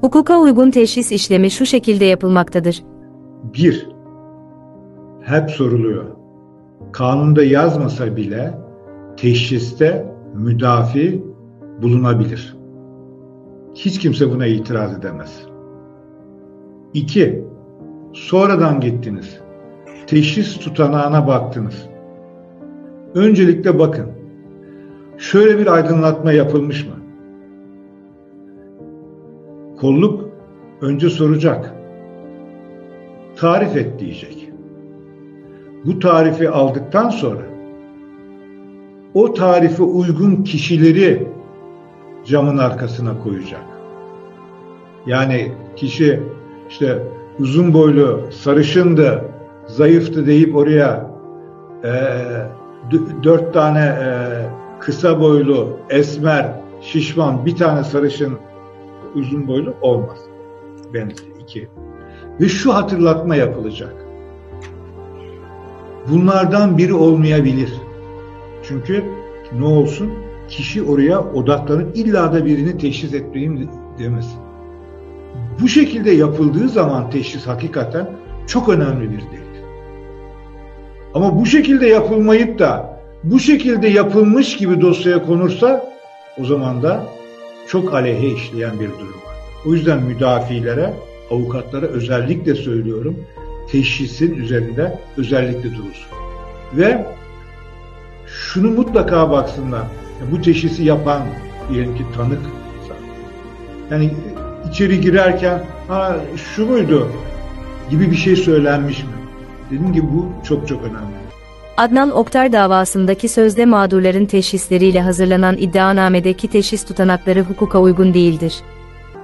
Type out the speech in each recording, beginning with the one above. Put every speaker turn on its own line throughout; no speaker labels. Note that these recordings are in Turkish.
Hukuka uygun teşhis işlemi şu şekilde yapılmaktadır.
1. Hep soruluyor. Kanunda yazmasa bile teşhiste müdafi bulunabilir. Hiç kimse buna itiraz edemez. 2. Sonradan gittiniz. Teşhis tutanağına baktınız. Öncelikle bakın. Şöyle bir aydınlatma yapılmış mı? Kolluk önce soracak. Tarif et diyecek. Bu tarifi aldıktan sonra o tarife uygun kişileri camın arkasına koyacak. Yani kişi işte uzun boylu, sarışındı, zayıftı deyip oraya e, dört tane e, kısa boylu, esmer, şişman, bir tane sarışın, uzun boylu olmaz. Benzi iki. Ve şu hatırlatma yapılacak. Bunlardan biri olmayabilir. Çünkü ne olsun? Kişi oraya odaklanıp illa da birini teşhis etmeyeyim demesin. Bu şekilde yapıldığı zaman teşhis hakikaten çok önemli bir delil. Ama bu şekilde yapılmayıp da bu şekilde yapılmış gibi dosyaya konursa o zaman da çok aleyhe işleyen bir durum var. O yüzden müdafilere, avukatlara özellikle söylüyorum teşhisin üzerinde özellikle durulsun. Ve şunu mutlaka baksınlar. Bu teşhisi yapan diyelim ki tanık yani içeri girerken ha şu muydu gibi bir şey söylenmiş mi? Dediğim gibi bu çok çok önemli.
Adnan Oktar davasındaki sözde mağdurların teşhisleriyle hazırlanan iddianamedeki teşhis tutanakları hukuka uygun değildir.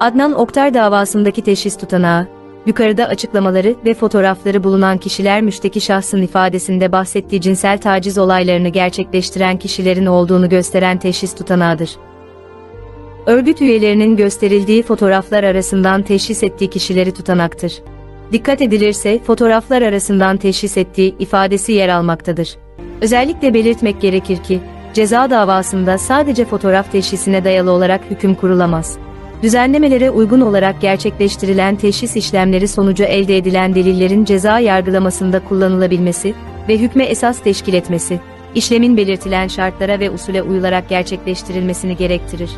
Adnan Oktar davasındaki teşhis tutanağı, yukarıda açıklamaları ve fotoğrafları bulunan kişiler müşteki şahsın ifadesinde bahsettiği cinsel taciz olaylarını gerçekleştiren kişilerin olduğunu gösteren teşhis tutanağıdır. Örgüt üyelerinin gösterildiği fotoğraflar arasından teşhis ettiği kişileri tutanaktır. Dikkat edilirse fotoğraflar arasından teşhis ettiği ifadesi yer almaktadır. Özellikle belirtmek gerekir ki, ceza davasında sadece fotoğraf teşhisine dayalı olarak hüküm kurulamaz. Düzenlemelere uygun olarak gerçekleştirilen teşhis işlemleri sonucu elde edilen delillerin ceza yargılamasında kullanılabilmesi ve hükme esas teşkil etmesi, işlemin belirtilen şartlara ve usule uyularak gerçekleştirilmesini gerektirir.